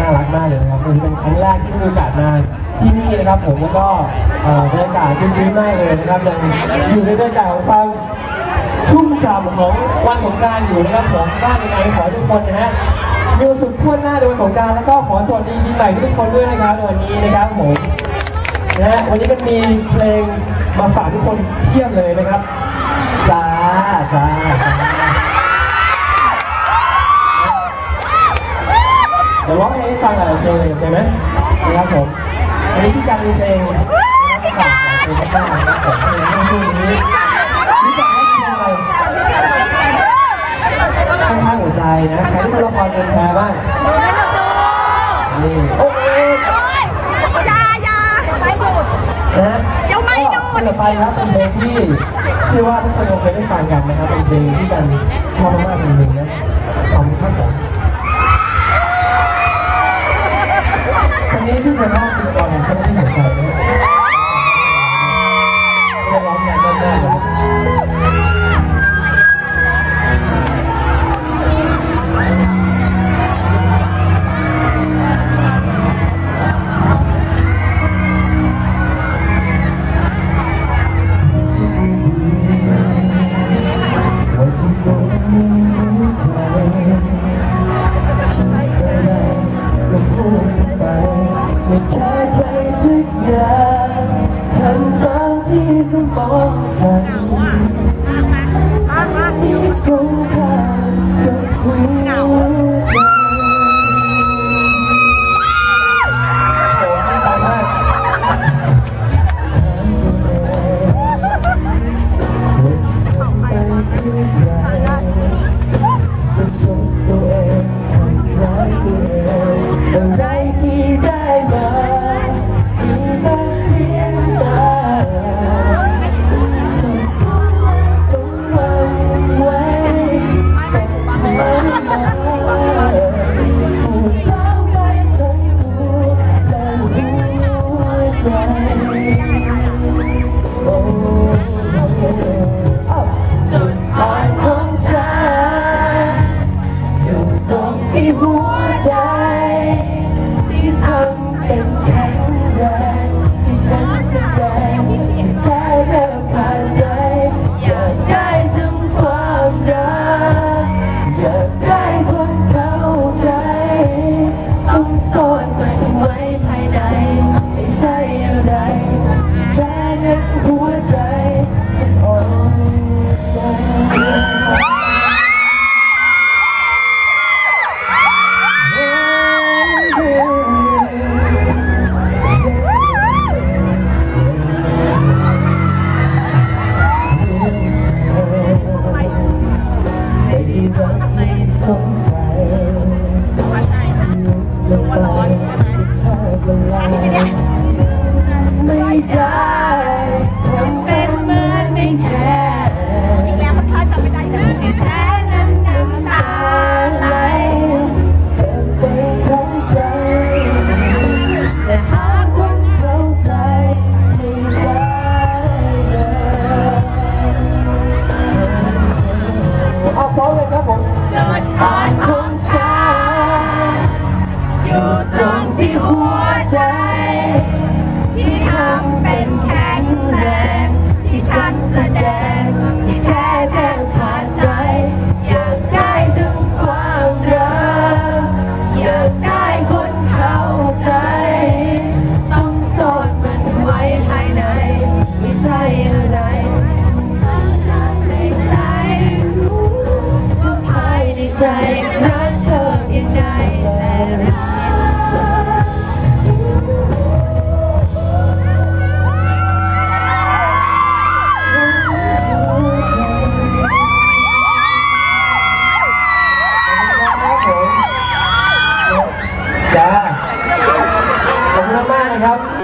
น่ารักมากเลยนะครับวันนี้เป็นครั้งแรกที่มีโอกาสมาที่นี่นะครับผมแล้วก็บรรยากาศดีมากเลยนะครับยังอยู่ในบรรยากาศของความชุ่มฉ่ำของวันสงกรานต์อยู่นะครับผมก็ยังไงขอทุกคนนะฮะมีควสุขทั่วหน้าในวันสงกรานต์แล้วก็ขอสวัสดีปีใหม่ทุกคนด้วยนะครับวันนี้นะครับผมนะฮะวันนี้มันมีเพลงมาฝากทุกคนเพียบเลยนะครับจ้าจ้า ดี๋ยวร้องเพลงให้ฟังหน่อยเพลงโอเคไหมนะครับผมอันนี้ที่การมีเพลงนะครับฝาการพี่กี้นี้รู้จักไหมเพลงอะไรข้างๆหัวใจนะใครที่ดูละครเดินแพรบ้างนี่โอ้ยยายาไม่ดูนะฮะเดี๋ยวไม่ดูก็ต่อไปครับเป็นเพลงที่เชื่อว่าทุกคนคงเคยได้ฟังกันนะครับเป็นเพลงที่กันชอบมากๆเพลงหนึ่งนะขอบคุณ ค